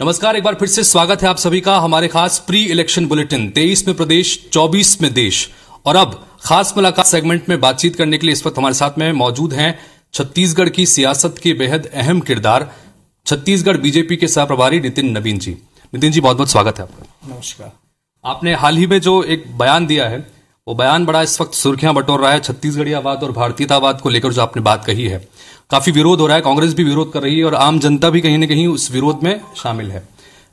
नमस्कार एक बार फिर से स्वागत है आप सभी का हमारे खास प्री इलेक्शन बुलेटिन 23 में प्रदेश 24 में देश। और अब खास मुलाकात सेगमेंट में बातचीत करने के लिए इस वक्त हमारे साथ में मौजूद हैं छत्तीसगढ़ की सियासत के बेहद अहम किरदार छत्तीसगढ़ बीजेपी के सह प्रभारी नितिन नवीन जी। नितिन जी बहुत बहुत स्वागत है आपका। नमस्कार। आपने हाल ही में जो एक बयान दिया है वो बयान बड़ा इस वक्त सुर्खियाँ बटोर रहा है छत्तीसगढ़ियावाद और भारतीयतावाद को लेकर जो आपने बात कही है। काफ़ी विरोध हो रहा है कांग्रेस भी विरोध कर रही है और आम जनता भी कहीं ना कहीं उस विरोध में शामिल है।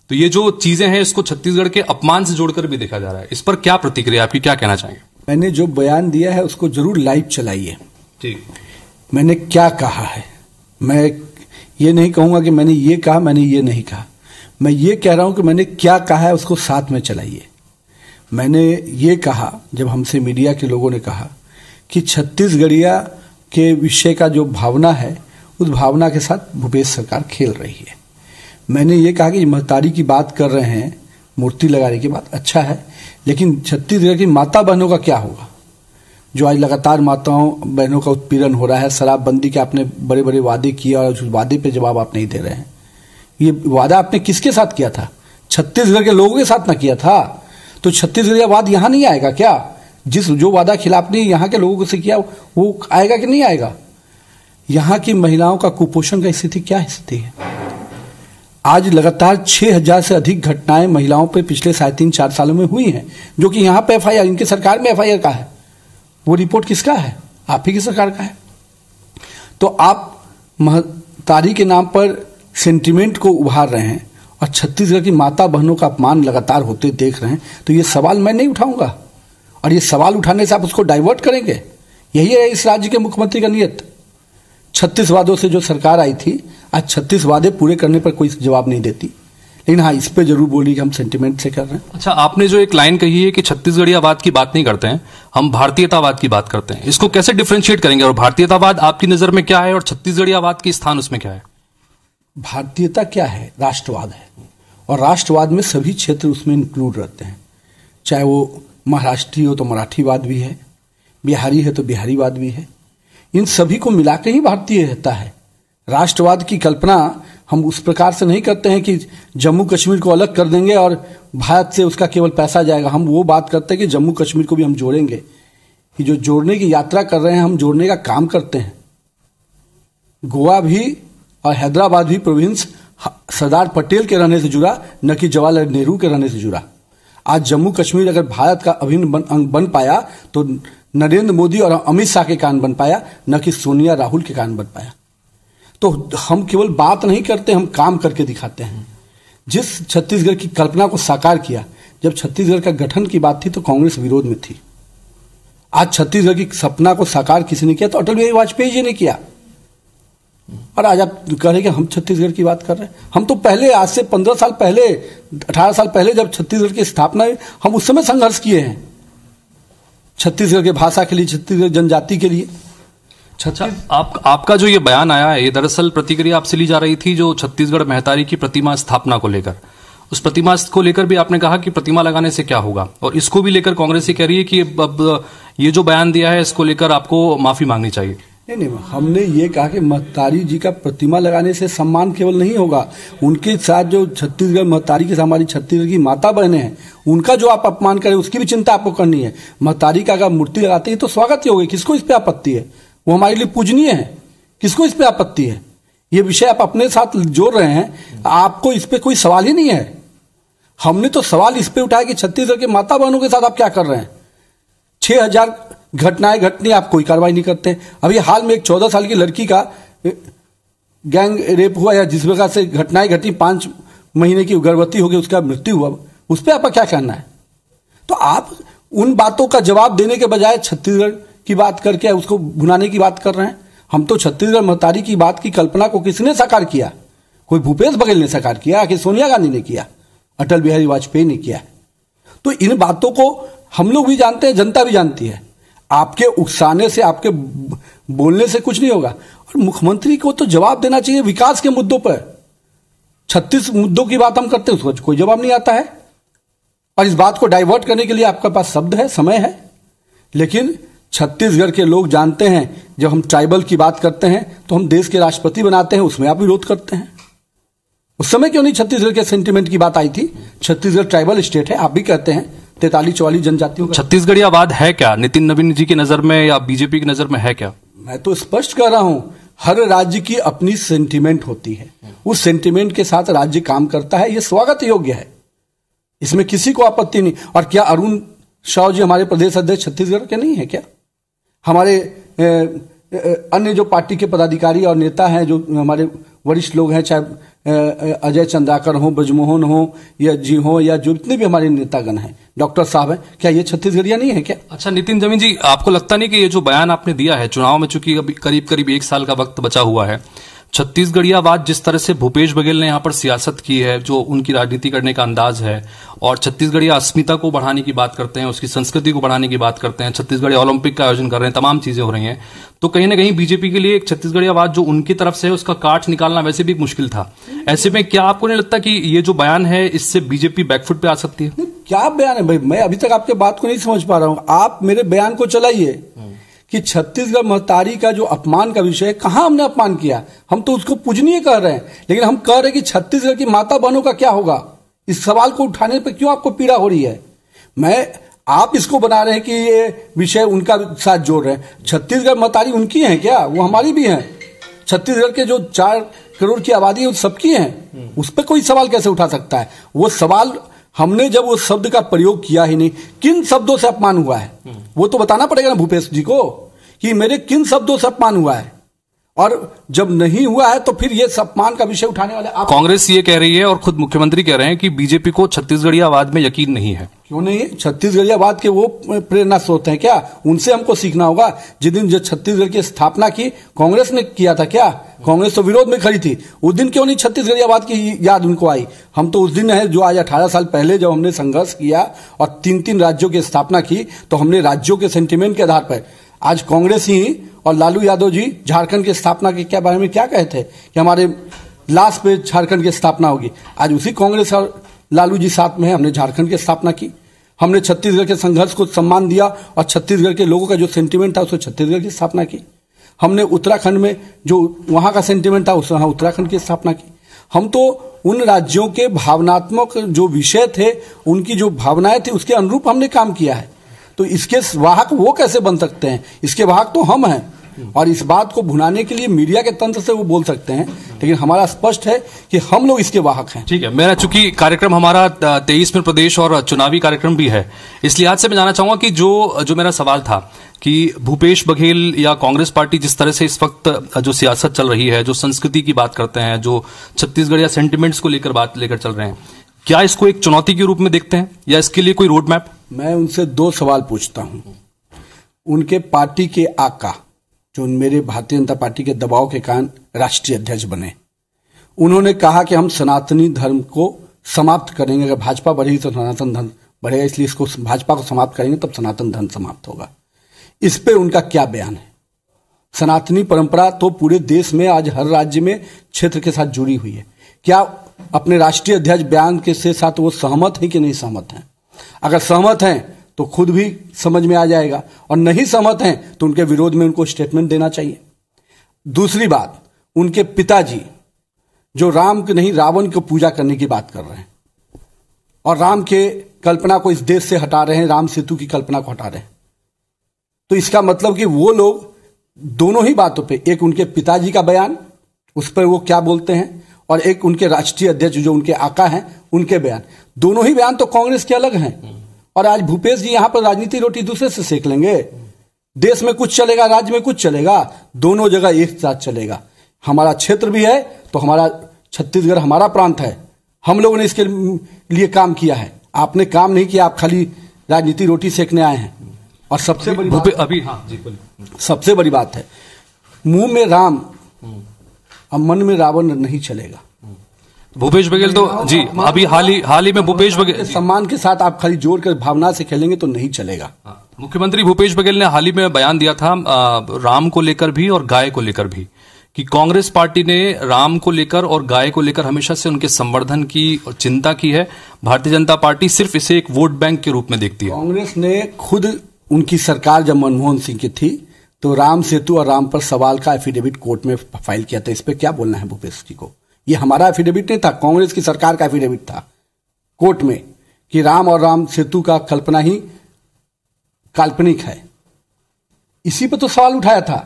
तो ये जो चीज़ें हैं इसको छत्तीसगढ़ के अपमान से जोड़कर भी देखा जा रहा है। इस पर क्या प्रतिक्रिया आपकी क्या कहना चाहेंगे? मैंने जो बयान दिया है उसको ज़रूर लाइव चलाइए। ठीक मैंने क्या कहा है? मैं ये नहीं कहूँगा कि मैंने ये कहा मैंने ये नहीं कहा। मैं ये कह रहा हूँ कि मैंने क्या कहा है उसको साथ में चलाइए। मैंने ये कहा, जब हमसे मीडिया के लोगों ने कहा कि छत्तीसगढ़िया के विषय का जो भावना है, उस भावना के साथ भूपेश सरकार खेल रही है। मैंने ये कहा कि महतारी की बात कर रहे हैं, मूर्ति लगाने की बात अच्छा है, लेकिन छत्तीसगढ़ की माता बहनों का क्या होगा? जो आज लगातार माताओं बहनों का उत्पीड़न हो रहा है, शराबबंदी के आपने बड़े बड़े वादे किए और उस वादे पे जवाब आप नहीं दे रहे हैं। ये वादा आपने किसके साथ किया था? छत्तीसगढ़ के लोगों के साथ ना किया था। तो छत्तीसगढ़ वाद यहाँ नहीं आएगा क्या? जिस जो वादा खिलाफ ने यहाँ के लोगों से किया, वो आएगा कि नहीं आएगा? यहाँ की महिलाओं का कुपोषण का स्थिति क्या स्थिति है? आज लगातार छह हज़ार से अधिक घटनाएँ महिलाओं पर पिछले साढ़े तीन, चार सालों में हुई हैं, जो कि यहाँ पे एफ़ इनकी सरकार में एफआईआर का है। वो रिपोर्ट किसका है? आप ही की सरकार का है। तो आप महतारी के नाम पर सेंटिमेंट को उभार रहे हैं। और छत्तीसगढ़ की माता बहनों का अपमान लगातार होते देख रहे हैं तो ये सवाल मैं नहीं उठाऊँगा। और ये सवाल उठाने से आप उसको डाइवर्ट करेंगे? यही है इस राज्य के मुख्यमंत्री का नियत। छत्तीस वादों से जो सरकार आई थी, आज छत्तीस वादे पूरे करने पर कोई जवाब नहीं देती। लेकिन हाँ इस पे ज़रूर बोली कि हम सेंटिमेंट से कर रहे हैं। अच्छा आपने जो एक लाइन कही है कि छत्तीसगढ़ियावाद की बात नहीं करते हैं, हम भारतीयतावाद की बात करते हैं। इसको कैसे डिफ्रेंशिएट करेंगे? और भारतीयतावाद आपकी नज़र में क्या है और छत्तीसगढ़ियावाद की स्थान उसमें क्या है? भारतीयता क्या है? राष्ट्रवाद है। और राष्ट्रवाद में सभी क्षेत्र उसमें इंक्लूड रहते हैं। चाहे वो महाराष्ट्रीय हो तो मराठीवाद भी है, बिहारी है तो बिहारीवाद भी है। इन सभी को मिलाकर ही भारतीय रहता है। राष्ट्रवाद की कल्पना हम उस प्रकार से नहीं करते हैं कि जम्मू कश्मीर को अलग कर देंगे और भारत से उसका केवल पैसा जाएगा। हम वो बात करते हैं कि जम्मू कश्मीर को भी हम जोड़ेंगे। कि जो जोड़ने की यात्रा कर रहे हैं, हम जोड़ने का काम करते हैं। गोवा भी और हैदराबाद भी प्रोविंस सरदार पटेल के रहने से जुड़ा, न कि जवाहरलाल नेहरू के रहने से जुड़ा। आज जम्मू कश्मीर अगर भारत का अभिन्न अंग बन पाया तो नरेंद्र मोदी और अमित शाह के कारण बन पाया, न कि सोनिया राहुल के कारण बन पाया। तो हम केवल बात नहीं करते, हम काम करके दिखाते हैं। जिस छत्तीसगढ़ की कल्पना को साकार किया, जब छत्तीसगढ़ का गठन की बात थी तो कांग्रेस विरोध में थी। आज छत्तीसगढ़ की सपना को साकार किसी ने किया तो अटल बिहारी वाजपेयी जी ने किया। और आज आप कह रहे कि हम छत्तीसगढ़ की बात कर रहे हैं। हम तो पहले, आज से पंद्रह साल पहले, अठारह साल पहले जब छत्तीसगढ़ की स्थापना हुई, हम उस समय संघर्ष किए हैं। छत्तीसगढ़ के भाषा के लिए, छत्तीसगढ़ जनजाति के लिए। अच्छा आप, आपका जो ये बयान आया है, ये दरअसल प्रतिक्रिया आपसे ली जा रही थी जो छत्तीसगढ़ महतारी की प्रतिमा स्थापना को लेकर। उस प्रतिमा को लेकर भी आपने कहा कि प्रतिमा लगाने से क्या होगा? और इसको भी लेकर कांग्रेस ये कह रही है कि अब ये जो बयान दिया है, इसको लेकर आपको माफ़ी मांगनी चाहिए। नहीं नहीं, हमने ये कहा कि महतारी जी का प्रतिमा लगाने से सम्मान केवल नहीं होगा। उनके साथ जो छत्तीसगढ़, महतारी के हमारी छत्तीसगढ़ की माता बहने हैं, उनका जो आप अपमान करें, उसकी भी चिंता आपको करनी है। महतारी का अगर मूर्ति लगाते हैं तो स्वागत ही होगी। किसको इस पर आपत्ति है? वो हमारे लिए पूजनीय है। किसको इस पर आपत्ति है? ये विषय आप अपने साथ जोड़ रहे हैं। आपको इस पर कोई सवाल ही नहीं है। हमने तो सवाल इस पर उठाया कि छत्तीसगढ़ के माता बहनों के साथ आप क्या कर रहे हैं? छह हज़ार घटनाएँ घटनी आप कोई कार्रवाई नहीं करते अभी हाल में एक चौदह साल की लड़की का गैंग रेप हुआ या जिस प्रकार से घटनाएँ घटी, पाँच महीने की गर्भवती हो गई उसका मृत्यु हुआ, उस पर आपका क्या कहना है? तो आप उन बातों का जवाब देने के बजाय छत्तीसगढ़ की बात करके उसको भुनाने की बात कर रहे हैं। हम तो छत्तीसगढ़ महतारी की बात की कल्पना को किसने साकार किया? कोई भूपेश बघेल ने साकार किया कि सोनिया गांधी ने किया, अटल बिहारी वाजपेयी ने किया। तो इन बातों को हम लोग भी जानते हैं, जनता भी जानती है। आपके उकसाने से, आपके बोलने से कुछ नहीं होगा। और मुख्यमंत्री को तो जवाब देना चाहिए विकास के मुद्दों पर। छत्तीस मुद्दों की बात हम करते हैं उसको कोई जवाब नहीं आता है। और इस बात को डाइवर्ट करने के लिए आपके पास शब्द है, समय है। लेकिन छत्तीसगढ़ के लोग जानते हैं, जब हम ट्राइबल की बात करते हैं तो हम देश के राष्ट्रपति बनाते हैं, उसमें आप विरोध करते हैं। उस समय क्यों नहीं छत्तीसगढ़ के सेंटिमेंट की बात आई थी? छत्तीसगढ़ ट्राइबल स्टेट है, आप भी कहते हैं। तैतालीस चौवालीस जनजातियों का छत्तीसगढ़ियावाद है क्या? नितिन नवीन जी की नज़र में या बीजेपी की नज़र में है क्या? मैं तो स्पष्ट कह रहा हूँ हर राज्य की अपनी सेंटिमेंट होती है। उस सेंटिमेंट के साथ राज्य काम करता है ये स्वागत योग्य है। इसमें किसी को आपत्ति नहीं। और क्या अरुण शाह जी हमारे प्रदेश अध्यक्ष छत्तीसगढ़ के नहीं है क्या? हमारे ए, अन्य जो पार्टी के पदाधिकारी और नेता हैं जो हमारे वरिष्ठ लोग हैं चाहे अजय चंद्राकर हो ब्रजमोहन हो, या जी हो, या जो जितने भी हमारे नेतागण हैं, डॉक्टर साहब हैं, क्या ये छत्तीसगढ़िया नहीं है क्या? अच्छा नितिन ज़मीन जी, आपको लगता नहीं कि ये जो बयान आपने दिया है, चुनाव में चूँकि अभी करीब करीब एक साल का वक्त बचा हुआ है छत्तीसगढ़ियावाद जिस तरह से भूपेश बघेल ने यहाँ पर सियासत की है, जो उनकी राजनीति करने का अंदाज है, और छत्तीसगढ़िया अस्मिता को बढ़ाने की बात करते हैं, उसकी संस्कृति को बढ़ाने की बात करते हैं, छत्तीसगढ़ ओलंपिक का आयोजन कर रहे हैं, तमाम चीज़ें हो रही हैं तो कहीं ना कहीं बीजेपी के लिए एक छत्तीसगढ़ियावाद जो उनकी तरफ़ से है, उसका काट निकालना वैसे भी मुश्किल था। ऐसे में क्या आपको नहीं लगता कि ये जो बयान है, इससे बीजेपी बैकफुट पे आ सकती है? क्या बयान है भाई? मैं अभी तक आपके बात को नहीं समझ पा रहा हूँ। आप मेरे बयान को चलाइए। कि छत्तीसगढ़ महतारी का जो अपमान का विषय है कहाँ हमने अपमान किया? हम तो उसको पूजनीय कह रहे हैं। लेकिन हम कह रहे हैं कि छत्तीसगढ़ की माता बहनों का क्या होगा? इस सवाल को उठाने पर क्यों आपको पीड़ा हो रही है? मैं आप इसको बना रहे हैं कि ये विषय उनका साथ जोड़ रहे हैं। छत्तीसगढ़ महतारी उनकी है क्या? वो हमारी भी है। छत्तीसगढ़ के जो चार करोड़ की आबादी है सबकी है। उस पर कोई सवाल कैसे उठा सकता है? वो सवाल हमने जब उस शब्द का प्रयोग किया ही नहीं किन शब्दों से अपमान हुआ है? वो तो बताना पड़ेगा ना भूपेश जी को कि मेरे किन शब्दों से अपमान हुआ है? और जब नहीं हुआ है तो फिर ये अपमान का विषय उठाने वाले आप कांग्रेस ये कह रही है और खुद मुख्यमंत्री कह रहे हैं कि बीजेपी को छत्तीसगढ़ियावाद में यकीन नहीं है। क्यों नहीं? छत्तीसगढ़ी छत्तीसगढ़ियावाद के वो प्रेरणा स्रोत हैं क्या? उनसे हमको सीखना होगा। जिस दिन जो छत्तीसगढ़ की स्थापना की कांग्रेस ने किया था क्या? कांग्रेस तो विरोध में खड़ी थी। उस दिन क्यों नहीं छत्तीसगढ़ियावाद की याद उनको आई? हम तो उस दिन है जो आज अठारह साल पहले जब हमने संघर्ष किया और तीन तीन राज्यों की स्थापना की तो हमने राज्यों के सेंटिमेंट के आधार पर। आज कांग्रेस ही और लालू यादव जी, झारखंड की स्थापना के क्या बारे में क्या कहे थे कि हमारे लास्ट पे झारखंड की स्थापना होगी? आज उसी कांग्रेस और लालू जी साथ में है, हमने झारखंड की स्थापना की। हमने छत्तीसगढ़ के संघर्ष को सम्मान दिया और छत्तीसगढ़ के लोगों का जो सेंटिमेंट था उसको छत्तीसगढ़ की स्थापना की। हमने उत्तराखंड में जो वहाँ का सेंटिमेंट था, उस उत्तराखंड की स्थापना की। हम तो उन राज्यों के भावनात्मक जो विषय थे, उनकी जो भावनाएँ थी, उसके अनुरूप हमने काम किया है। तो इसके वाहक वो कैसे बन सकते हैं? इसके वाहक तो हम हैं। और इस बात को भुनाने के लिए मीडिया के तंत्र से वो बोल सकते हैं। लेकिन हमारा स्पष्ट है कि हम लोग इसके वाहक हैं। ठीक है, मेरा चूँकि कार्यक्रम हमारा तेईस में प्रदेश और चुनावी कार्यक्रम भी है, इसलिए आज से मैं जानना चाहूँगा कि जो जो मेरा सवाल था कि भूपेश बघेल या कांग्रेस पार्टी जिस तरह से इस वक्त जो सियासत चल रही है, जो संस्कृति की बात करते हैं, जो छत्तीसगढ़ या सेंटिमेंट्स को लेकर बात, लेकर चल रहे हैं क्या इसको एक चुनौती के रूप में देखते हैं या इसके लिए कोई रोड मैप मैं उनसे दो सवाल पूछता हूँ। उनके पार्टी के आका, जो मेरे भारतीय जनता पार्टी के दबाव के कारण राष्ट्रीय अध्यक्ष बने, उन्होंने कहा कि हम सनातनी धर्म को समाप्त करेंगे। अगर भाजपा बढ़ेगी तो सनातन धर्म बढ़ेगा, इसलिए इसको भाजपा को समाप्त करेंगे, तब सनातन धर्म समाप्त होगा। इस पे उनका क्या बयान है? सनातनी परंपरा तो पूरे देश में आज हर राज्य में क्षेत्र के साथ जुड़ी हुई है। क्या अपने राष्ट्रीय अध्यक्ष बयान के से साथ वो सहमत है कि नहीं सहमत है? अगर सहमत हैं तो खुद भी समझ में आ जाएगा। और नहीं सहमत हैं तो उनके विरोध में उनको स्टेटमेंट देना चाहिए। दूसरी बात, उनके पिताजी, जो राम के नहीं, रावण को पूजा करने की बात कर रहे हैं, और राम के कल्पना को इस देश से हटा रहे हैं, राम सेतु की कल्पना को हटा रहे हैं। तो इसका मतलब कि वो लोग, दोनों ही बातों पे, एक उनके पिताजी का बयान, उस पर वो क्या बोलते हैं? और एक उनके राष्ट्रीय अध्यक्ष जो उनके आका हैं उनके बयान। दोनों ही बयान तो कांग्रेस के अलग हैं। और आज भूपेश जी यहाँ पर राजनीति रोटी दूसरे से सेक लेंगे। देश में कुछ चलेगा राज्य में कुछ चलेगा दोनों जगह एक साथ चलेगा। हमारा क्षेत्र भी है तो हमारा छत्तीसगढ़ हमारा प्रांत है। हम लोगों ने इसके लिए काम किया है। आपने काम नहीं किया आप खाली राजनीति रोटी सेकने आए हैं। और सबसे बड़ी बात अभी हाँ जी सबसे बड़ी बात है मुँह में राम अब मन में रावण नहीं चलेगा। भूपेश बघेल तो जी अभी हाल ही हाल ही में भूपेश बघेल सम्मान के साथ आप खाली ज़ोर कर भावना से खेलेंगे तो नहीं चलेगा। हाँ, मुख्यमंत्री भूपेश बघेल ने हाल ही में बयान दिया था राम को लेकर भी और गाय को लेकर भी कि कांग्रेस पार्टी ने राम को लेकर और गाय को लेकर हमेशा से उनके संवर्धन की और चिंता की है। भारतीय जनता पार्टी सिर्फ़ इसे एक वोट बैंक के रूप में देखती है। कांग्रेस ने खुद उनकी सरकार जब मनमोहन सिंह की थी तो राम सेतु और राम पर सवाल का एफिडेविट कोर्ट में फ़ाइल किया था। इस पर क्या बोलना है भूपेश जी को? ये हमारा एफिडेविट नहीं था, कांग्रेस की सरकार का एफिडेविट था। कोर्ट में कि राम और राम सेतु का कल्पना ही काल्पनिक है। इसी पर तो सवाल उठाया था।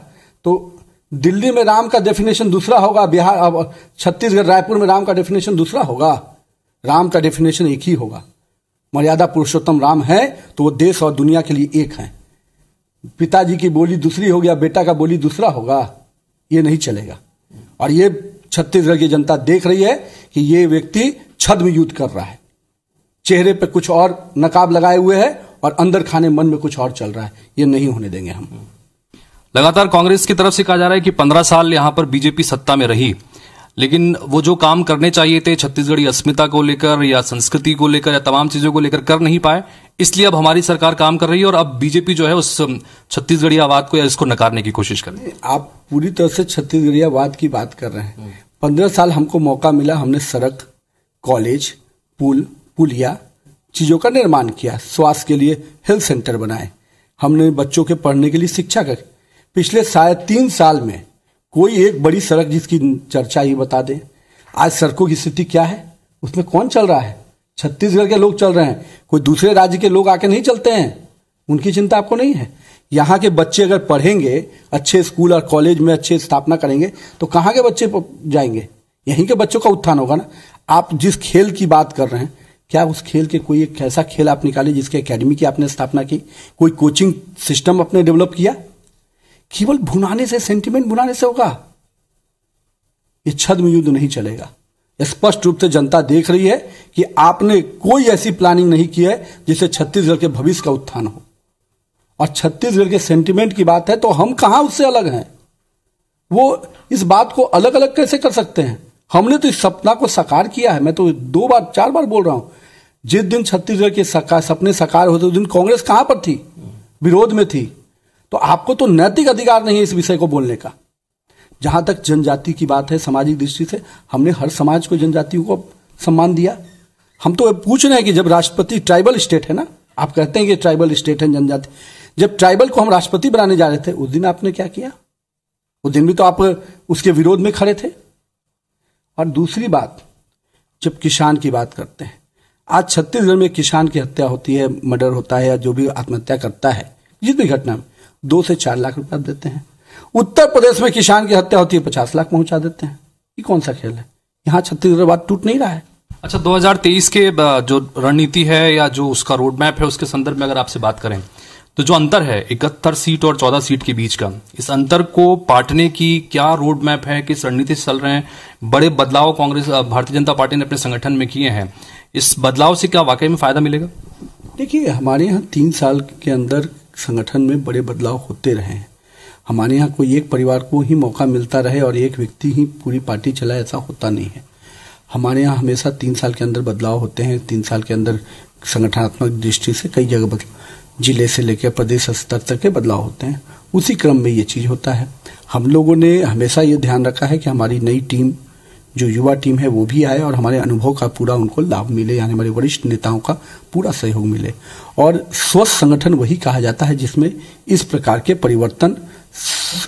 तो दिल्ली में राम का डेफिनेशन दूसरा होगा, बिहार छत्तीसगढ़ रायपुर में राम का डेफिनेशन दूसरा होगा। राम का डेफिनेशन एक ही होगा। मर्यादा पुरुषोत्तम राम है तो वो देश और दुनिया के लिए एक है। पिताजी की बोली दूसरी होगी या बेटा का बोली दूसरा होगा, ये नहीं चलेगा। और ये छत्तीसगढ़ की जनता देख रही है कि ये व्यक्ति छद्म युद्ध कर रहा है। चेहरे पे कुछ और नकाब लगाए हुए है और अंदर खाने मन में कुछ और चल रहा है। ये नहीं होने देंगे हम। लगातार कांग्रेस की तरफ़ से कहा जा रहा है कि पंद्रह साल यहाँ पर बीजेपी सत्ता में रही। लेकिन वो जो काम करने चाहिए थे, छत्तीसगढ़ी अस्मिता को लेकर या संस्कृति को लेकर या तमाम चीज़ों को लेकर कर नहीं पाए, इसलिए अब हमारी सरकार काम कर रही है और अब बीजेपी जो है उस छत्तीसगढ़ी आवाद को या इसको नकारने की कोशिश कर रही है। आप पूरी तरह से छत्तीसगढ़ी आवाद की बात कर रहे हैं। पंद्रह साल हमको मौका मिला, हमने सड़क, कॉलेज, पुल, पुलिया, चीज़ों का निर्माण किया, स्वास्थ्य के लिए हेल्थ सेंटर बनाए। हमने बच्चों के पढ़ने के लिए शिक्षा कर पिछले साढ़े तीन साल में कोई एक बड़ी सड़क जिसकी चर्चा ही बता दें। आज सड़कों की स्थिति क्या है? उसमें कौन चल रहा है? छत्तीसगढ़ के लोग चल रहे हैं। कोई दूसरे राज्य के लोग आके नहीं चलते हैं? उनकी चिंता आपको नहीं है? यहाँ के बच्चे अगर पढ़ेंगे, अच्छे स्कूल और कॉलेज में अच्छे स्थापना करेंगे तो कहाँ के बच्चे जाएँगे? यहीं के बच्चों का उत्थान होगा ना? आप जिस खेल की बात कर रहे हैं, क्या उस खेल के कोई एक ऐसा खेल आप निकाले जिसके एकेडमी की आपने स्थापना की? कोई कोचिंग सिस्टम आपने डेवलप किया? केवल भुनाने से सेंटिमेंट भुनाने से होगा। ये छद्म युद्ध नहीं चलेगा। स्पष्ट रूप से जनता देख रही है कि आपने कोई ऐसी प्लानिंग नहीं की है जिससे छत्तीसगढ़ के भविष्य का उत्थान हो। और छत्तीसगढ़ के सेंटिमेंट की बात है तो हम कहाँ उससे अलग हैं? वो इस बात को अलग अलग कैसे कर सकते हैं? हमने तो इस सपना को साकार किया है। मैं तो दो बार, चार बार बोल रहा हूँ। जिस दिन छत्तीसगढ़ के सपने साकार होते, उस दिन कांग्रेस कहाँ पर थी? विरोध में थी। तो आपको तो नैतिक अधिकार नहीं है इस विषय को बोलने का। जहाँ तक जनजाति की बात है, सामाजिक दृष्टि से, हमने हर समाज को जनजातियों को सम्मान दिया। हम तो पूछ रहे हैं कि जब राष्ट्रपति ट्राइबल स्टेट है ना, आप कहते हैं कि ट्राइबल स्टेट है जनजाति। जब ट्राइबल को हम राष्ट्रपति बनाने जा रहे थे, उस दिन आपने क्या किया? उस दिन भी तो आप उसके विरोध में खड़े थे। और दूसरी बात, जब किसान की बात करते हैं, आज छत्तीसगढ़ में किसान की हत्या होती है, मर्डर होता है या जो भी आत्महत्या करता है, जिस भी घटना में दो से चार लाख रुपए देते हैं। उत्तर प्रदेश में किसान की हत्या होती है पचास लाख पहुँचा देते हैं। ये कौन सा खेल है? यहाँ छत्तीसगढ़ बात टूट नहीं रहा है। अच्छा 2023 के जो रणनीति है या जो उसका रोड मैप है उसके संदर्भ में अगर आपसे बात करें तो जो अंतर है इकहत्तर सीट और चौदह सीट के बीच का इस अंतर को पाटने की क्या रोड मैप है? किस रणनीति से चल रहे हैं? बड़े बदलाव कांग्रेस भारतीय जनता पार्टी ने अपने संगठन में किए हैं। इस बदलाव से क्या वाकई में फ़ायदा मिलेगा? देखिए हमारे यहाँ तीन साल के अंदर संगठन में बड़े बदलाव होते रहे हैं। हमारे यहाँ कोई एक परिवार को ही मौका मिलता रहे और एक व्यक्ति ही पूरी पार्टी चलाए, ऐसा होता नहीं है। हमारे यहाँ हमेशा तीन साल के अंदर बदलाव होते हैं। तीन साल के अंदर संगठनात्मक दृष्टि से कई जगह बदलाव ज़िले से लेकर प्रदेश स्तर तक के बदलाव होते हैं। उसी क्रम में ये चीज़ होता है। हम लोगों ने हमेशा ये ध्यान रखा है कि हमारी नई टीम जो युवा टीम है, वो भी आए और हमारे अनुभव का पूरा उनको लाभ मिले, यानी हमारे वरिष्ठ नेताओं का पूरा सहयोग मिले। और स्वस्थ संगठन वही कहा जाता है, जिसमें इस प्रकार के परिवर्तन,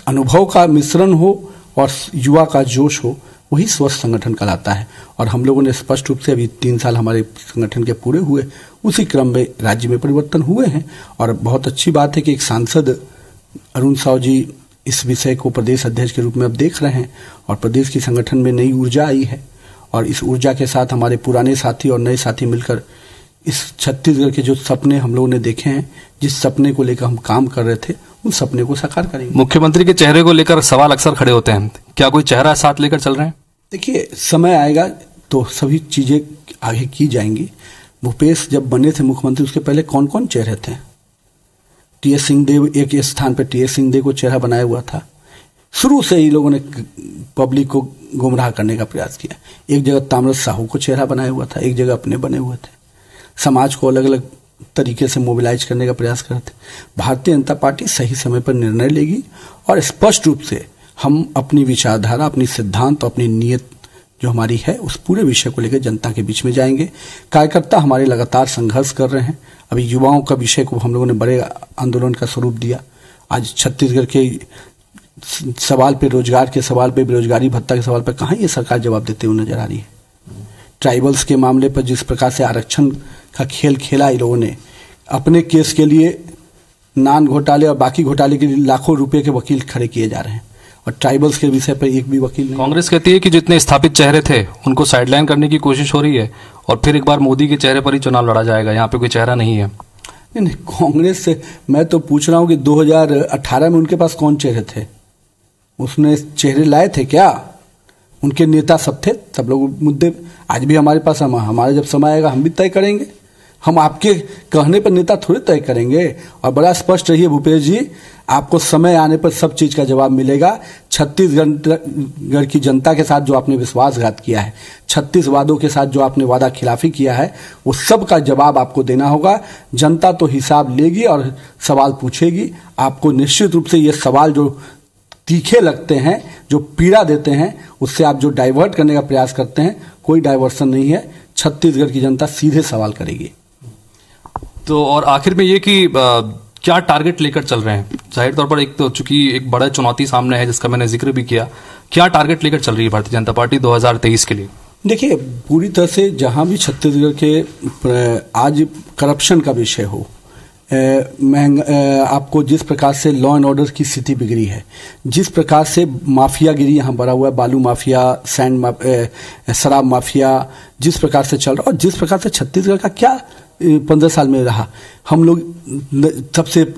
अनुभव का मिश्रण हो और युवा का जोश हो, वही स्वस्थ संगठन कहलाता है। और हम लोगों ने स्पष्ट रूप से अभी तीन साल हमारे संगठन के पूरे हुए, उसी क्रम में राज्य में परिवर्तन हुए हैं। और बहुत अच्छी बात है कि एक सांसद, अरुण साव जी इस विषय को प्रदेश अध्यक्ष के रूप में अब देख रहे हैं और प्रदेश की संगठन में नई ऊर्जा आई है और इस ऊर्जा के साथ हमारे पुराने साथी और नए साथी मिलकर इस छत्तीसगढ़ के जो सपने हम लोगों ने देखे हैं जिस सपने को लेकर हम काम कर रहे थे उन सपने को साकार करेंगे। मुख्यमंत्री के चेहरे को लेकर सवाल अक्सर खड़े होते हैं। क्या कोई चेहरा साथ लेकर चल रहे हैं? देखिए समय आएगा तो सभी चीज़ें आगे की जाएँगी। भूपेश जब बने थे मुख्यमंत्री उसके पहले कौन कौन चेहरे थे? टी एस सिंहदेव, एक स्थान पर टी एस सिंहदेव को चेहरा बनाया हुआ था। शुरू से ही लोगों ने पब्लिक को गुमराह करने का प्रयास किया। एक जगह ताम्रत साहू को चेहरा बनाया हुआ था, एक जगह अपने बने हुए थे। समाज को अलग अलग तरीके से मोबिलाइज करने का प्रयास करते भारतीय जनता पार्टी सही समय पर निर्णय लेगी और स्पष्ट रूप से हम अपनी विचारधारा, अपनी सिद्धांत, अपनी नीयत जो हमारी है, उस पूरे विषय को लेकर जनता के बीच में जाएँगे। कार्यकर्ता हमारे लगातार संघर्ष कर रहे हैं। अभी युवाओं का विषय को हम लोगों ने बड़े आंदोलन का स्वरूप दिया। आज छत्तीसगढ़ के सवाल पे रोज़गार के सवाल पे, बेरोजगारी भत्ता के सवाल पे कहाँ ये सरकार जवाब देते हुए नज़र आ रही है? ट्राइबल्स के मामले पर जिस प्रकार से आरक्षण का खेल खेला इन लोगों ने, अपने केस के लिए नान घोटाले और बाकी घोटाले के लिए लाखों रुपए के वकील खड़े किए जा रहे हैं। और ट्राइबल्स के विषय पर एक भी वकील नहीं। कांग्रेस कहती है कि जितने स्थापित चेहरे थे उनको साइडलाइन करने की कोशिश हो रही है और फिर एक बार मोदी के चेहरे पर ही चुनाव लड़ा जाएगा। यहाँ पे कोई चेहरा नहीं है। नहीं नहीं कांग्रेस से मैं तो पूछ रहा हूँ कि 2018 में उनके पास कौन चेहरे थे? उसने चेहरे लाए थे क्या? उनके नेता सब थे सब लोग मुद्दे आज भी हमारे पास हम हमारा जब समय आएगा हम भी तय करेंगे। हम आपके कहने पर नेता थोड़े तय करेंगे। और बड़ा स्पष्ट रहिए भूपेश जी, आपको समय आने पर सब चीज़ का जवाब मिलेगा। छत्तीसगढ़ की जनता के साथ जो आपने विश्वासघात किया है छत्तीस वादों के साथ जो आपने वादा खिलाफी किया है, वो सब का जवाब आपको देना होगा। जनता तो हिसाब लेगी और सवाल पूछेगी। आपको निश्चित रूप से ये सवाल जो तीखे लगते हैं, जो पीड़ा देते हैं, उससे आप जो डाइवर्ट करने का प्रयास करते हैं, कोई डाइवर्सन नहीं है। छत्तीसगढ़ की जनता सीधे सवाल करेगी। तो और आखिर में ये कि क्या टारगेट लेकर चल रहे हैं? ज़ाहिर तौर पर एक तो चूँकि एक बड़ा चुनौती सामने है जिसका मैंने ज़िक्र भी किया क्या टारगेट लेकर चल रही है भारतीय जनता पार्टी 2023 के लिए? देखिए पूरी तरह से जहाँ भी छत्तीसगढ़ के आज करप्शन का विषय हो महंग आपको जिस प्रकार से लॉ एंड ऑर्डर की स्थिति बिगड़ी है जिस प्रकार से माफियागिरी यहाँ बढ़ा हुआ है बालू माफिया सैंड मा, शराब माफिया जिस प्रकार से चल रहा है और जिस प्रकार से छत्तीसगढ़ का क्या पंद्रह साल में रहा। हम लोग सबसे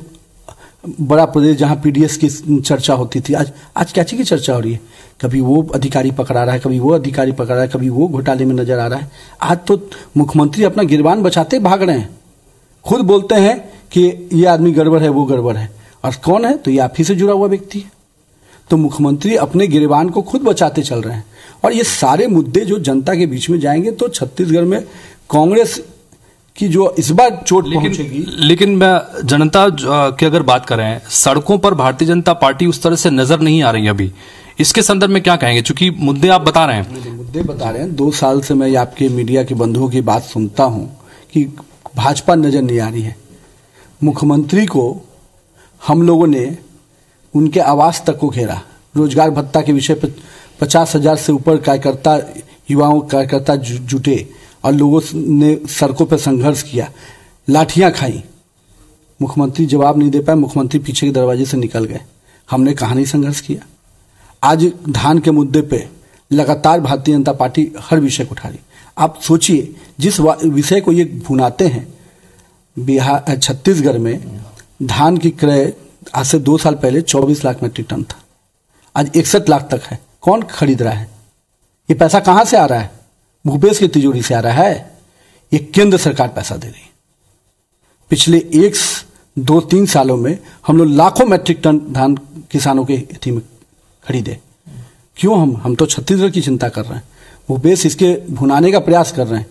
बड़ा प्रदेश जहाँ पीडीएस की चर्चा होती थी, आज आज क्या चीज़ की चर्चा हो रही है? कभी वो अधिकारी पकड़ा रहा है, कभी वो अधिकारी पकड़ा रहा है, कभी वो घोटाले में नज़र आ रहा है। आज तो मुख्यमंत्री अपना गिरबान बचाते भाग रहे हैं। खुद बोलते हैं कि ये आदमी गड़बड़ है, वो गड़बड़ है। और कौन है? तो ये आप ही से जुड़ा हुआ व्यक्ति है। तो मुख्यमंत्री अपने गिरबान को खुद बचाते चल रहे हैं। और ये सारे मुद्दे जो जनता के बीच में जाएँगे तो छत्तीसगढ़ में कांग्रेस कि जो इस बार चोट लेकिन पहुंचेगी। लेकिन मैं जनता की अगर बात करें सड़कों पर भारतीय जनता पार्टी उस तरह से नज़र नहीं आ रही अभी। इसके संदर्भ में क्या कहेंगे? क्योंकि मुद्दे आप बता रहे हैं। मुद्दे बता रहे हैं। दो साल से मैं आपके मीडिया के बंधुओं की बात सुनता हूँ कि भाजपा नज़र नहीं आ रही है। मुख्यमंत्री को हम लोगों ने उनके आवास तक को घेरा। रोज़गार भत्ता के विषय पर पचास हज़ार से ऊपर कार्यकर्ता युवाओं कार्यकर्ता जुटे। और लोगों ने सड़कों पर संघर्ष किया। लाठियाँ खाई। मुख्यमंत्री जवाब नहीं दे पाए। मुख्यमंत्री पीछे के दरवाजे से निकल गए। हमने कहानी संघर्ष किया। आज धान के मुद्दे पे लगातार भारतीय जनता पार्टी हर विषय को उठा रही आप सोचिए, जिस विषय को ये भुनाते हैं, बिहार छत्तीसगढ़ में धान की क्रय आज से दो साल पहले 24 लाख मीट्रिक टन था। आज इकसठ लाख तक है। कौन खरीद रहा है? ये पैसा कहाँ से आ रहा है? भूपेश की तिजोरी से आ रहा है, ये केंद्र सरकार पैसा दे रही है। पिछले एक दो, तीन सालों में हम लोग लाखों मैट्रिक टन धान किसानों के थी में खरीदे। क्यों हम हम तो छत्तीसगढ़ की चिंता कर रहे हैं। भूपेश इसके भुनाने का प्रयास कर रहे हैं।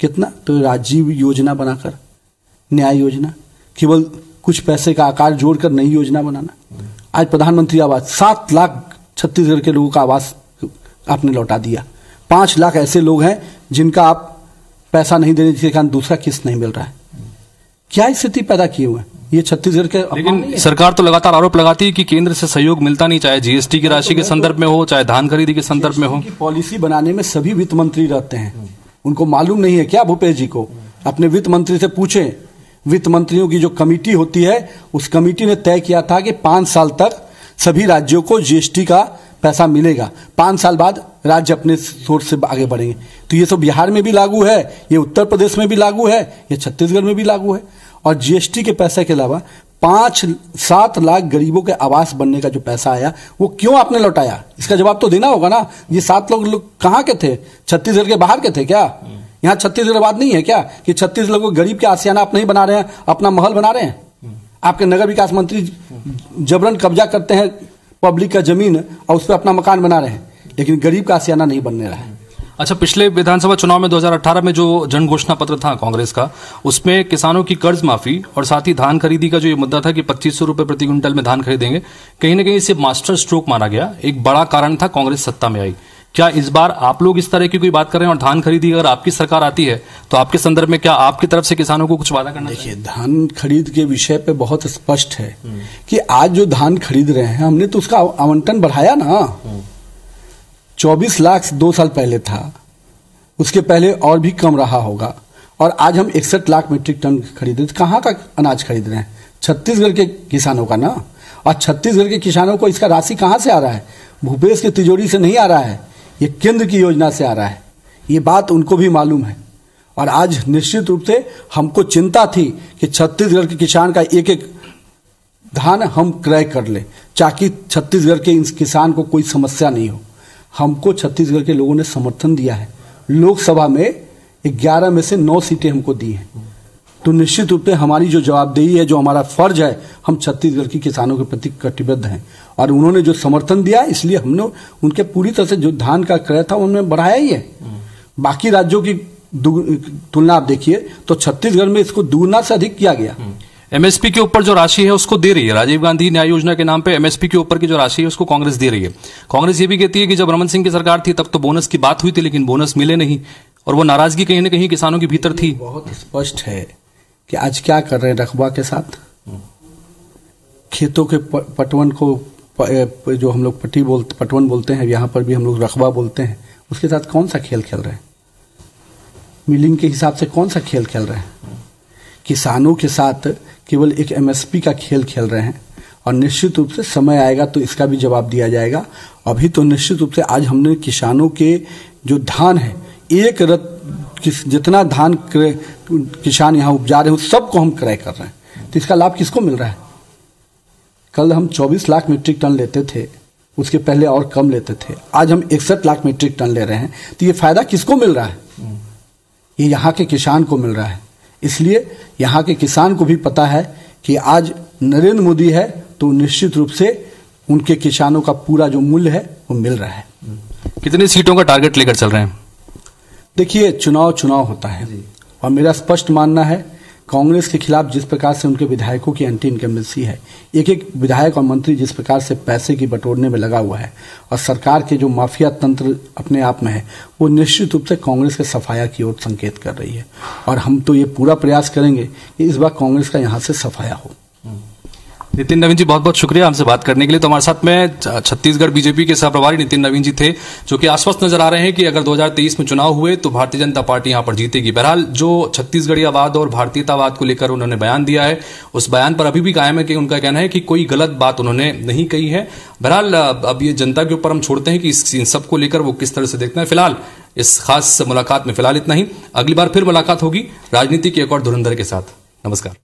कितना? तो राजीव योजना बनाकर, न्याय योजना, केवल कुछ पैसे का आकार जोड़कर नई योजना बनाना। आज प्रधानमंत्री आवास, सात लाख छत्तीसगढ़ के लोगों का आवास आपने लौटा दिया। पाँच लाख ऐसे लोग हैं जिनका आप पैसा नहीं देने के कारण दूसरा किस्त नहीं मिल रहा है। क्या स्थिति पैदा किए हुए ये छत्तीसगढ़ के लेकिन सरकार तो लगातार आरोप लगाती है कि केंद्र से सहयोग मिलता नहीं चाहे जीएसटी की राशि के संदर्भ में हो चाहे धान खरीदी के संदर्भ में हो। पॉलिसी बनाने में सभी वित्त मंत्री रहते हैं। उनको मालूम नहीं है क्या भूपेश जी को? अपने वित्त मंत्री से पूछे। वित्त मंत्रियों की जो कमिटी होती है उस कमिटी ने तय किया था कि पाँच साल तक सभी राज्यों को जीएसटी का पैसा मिलेगा। पाँच साल बाद राज्य अपने सोर्स से आगे बढ़ेंगे। तो ये सब बिहार में भी लागू है, ये उत्तर प्रदेश में भी लागू है, ये छत्तीसगढ़ में भी लागू है। और जीएसटी के पैसे के अलावा पाँच सात लाख गरीबों के आवास बनने का जो पैसा आया, वो क्यों आपने लौटाया? इसका जवाब तो देना होगा ना। ये सात लोग लोग कहाँ के थे? छत्तीसगढ़ के बाहर के थे क्या? यहाँ छत्तीसगढ़ बात नहीं है क्या? कि छत्तीस लोगों गरीब के आसियाना आप नहीं बना रहे हैं, अपना महल बना रहे हैं? आपके नगर विकास मंत्री जबरन कब्जा करते हैं, पब्लिक का ज़मीन और उस पर अपना मकान बना रहे हैं। लेकिन गरीब का आसियाना नहीं बनने रहा है। अच्छा पिछले विधानसभा चुनाव में 2018 में जो जन घोषणा पत्र था कांग्रेस का उसमें किसानों की कर्ज माफ़ी और साथ ही धान खरीदी का जो ये मुद्दा था कि पच्चीस सौ रुपए प्रति क्विंटल में धान खरीदेंगे कहीं ना कहीं इसे मास्टर स्ट्रोक माना गया। एक बड़ा कारण था कांग्रेस सत्ता में आई। क्या इस बार आप लोग इस तरह की कोई बात कर रहे हैं और धान खरीदी अगर आपकी सरकार आती है तो आपके संदर्भ में क्या आपकी तरफ़ से किसानों को कुछ वादा करना देखिए धान खरीद के विषय पे बहुत स्पष्ट है कि आज जो धान खरीद रहे हैं हमने तो उसका आवंटन बढ़ाया ना। चौबीस लाख दो साल पहले था। उसके पहले और भी कम रहा होगा। और आज हम इकसठ लाख मीट्रिक टन खरीद रहे कहाँ का अनाज खरीद रहे हैं? छत्तीसगढ़ के किसानों का ना? और छत्तीसगढ़ के किसानों को इसका राशि कहाँ से आ रहा है? भूपेश की तिजोरी से नहीं आ रहा है। ये केंद्र की योजना से आ रहा है। ये बात उनको भी मालूम है। और आज निश्चित रूप से हमको चिंता थी कि छत्तीसगढ़ के किसान का एक एक धान हम क्रय कर लें, ताकि छत्तीसगढ़ के इस किसान को कोई समस्या नहीं हो। हमको छत्तीसगढ़ के लोगों ने समर्थन दिया है। लोकसभा में 11 में से नौ सीटें हमको दी हैं। तो निश्चित रूप से हमारी जो जवाबदेही है, जो हमारा फ़र्ज़ है, हम छत्तीसगढ़ की किसानों के प्रति कटिबद्ध हैं। और उन्होंने जो समर्थन दिया, इसलिए हमने उनके पूरी तरह से जो धान का क्रय था, उनमें बढ़ाया ही है। बाकी राज्यों की तुलना आप देखिए तो छत्तीसगढ़ में इसको दुगुना से अधिक किया गया। एमएसपी के ऊपर जो राशि है, उसको दे रही है। राजीव गांधी न्याय योजना के नाम पे एमएसपी के ऊपर की जो राशि है, उसको कांग्रेस दे रही है। कांग्रेस ये भी कहती है कि जब रमन सिंह की सरकार थी, तब तो बोनस की बात हुई थी, लेकिन बोनस मिले नहीं। और वो नाराज़गी कहीं ना कहीं किसानों के भीतर थी। बहुत स्पष्ट है कि आज क्या कर रहे हैं रकबा के साथ? खेतों के पटवन को जो हम लोग पट्टी बोलते पटवन बोलते हैं, यहाँ पर भी हम लोग रकबा बोलते हैं। उसके साथ कौन सा खेल खेल रहे हैं? मिलिंग के हिसाब से कौन सा खेल खेल रहे हैं? किसानों के साथ केवल एक एमएसपी का खेल खेल रहे हैं और निश्चित रूप से समय आएगा तो इसका भी जवाब दिया जाएगा। अभी तो निश्चित रूप से आज हमने किसानों के जो धान है, एक रथ किस जितना धान किसान यहाँ उपजा रहे हैं सबको हम क्रय कर रहे हैं। तो इसका लाभ किसको मिल रहा है? कल हम 24 लाख मीट्रिक टन लेते थे, उसके पहले और कम लेते थे। आज हम इकसठ लाख मीट्रिक टन ले रहे हैं। तो ये फ़ायदा किसको मिल रहा है? ये यहाँ के किसान को मिल रहा है। इसलिए यहाँ के किसान को भी पता है कि आज नरेंद्र मोदी है तो निश्चित रूप से उनके किसानों का पूरा जो मूल्य है वो मिल रहा है। कितनी सीटों का टारगेट लेकर चल रहे हैं? देखिए चुनाव चुनाव होता है। और मेरा स्पष्ट मानना है कांग्रेस के खिलाफ जिस प्रकार से उनके विधायकों की एंटी इनकम्बेंसी है एक एक विधायक और मंत्री जिस प्रकार से पैसे की बटोरने में लगा हुआ है और सरकार के जो माफिया तंत्र अपने आप में है, वो निश्चित रूप से कांग्रेस के सफाया की ओर संकेत कर रही है। और हम तो ये पूरा प्रयास करेंगे कि इस बार कांग्रेस का यहाँ से सफाया हो। नितिन नवीन जी बहुत बहुत शुक्रिया हमसे बात करने के लिए। तो हमारे साथ में छत्तीसगढ़ बीजेपी के सहप्रभारी नितिन नवीन जी थे, जो कि आश्वस्त नज़र आ रहे हैं कि अगर 2023 में चुनाव हुए तो भारतीय जनता पार्टी यहाँ पर जीतेगी। बहरहाल, जो छत्तीसगढ़ीवाद और भारतीयतावाद को लेकर उन्होंने बयान दिया है, उस बयान पर अभी भी कायम है कि उनका कहना है कि कोई गलत बात उन्होंने नहीं कही है। बहरहाल, अब ये जनता के ऊपर हम छोड़ते हैं कि इस, इन सबको लेकर वो किस तरह से देखते हैं। फ़िलहाल, इस खास मुलाकात में फ़िलहाल इतना ही। अगली बार फिर मुलाकात होगी, राजनीति के एक और धुरंधर के साथ। नमस्कार।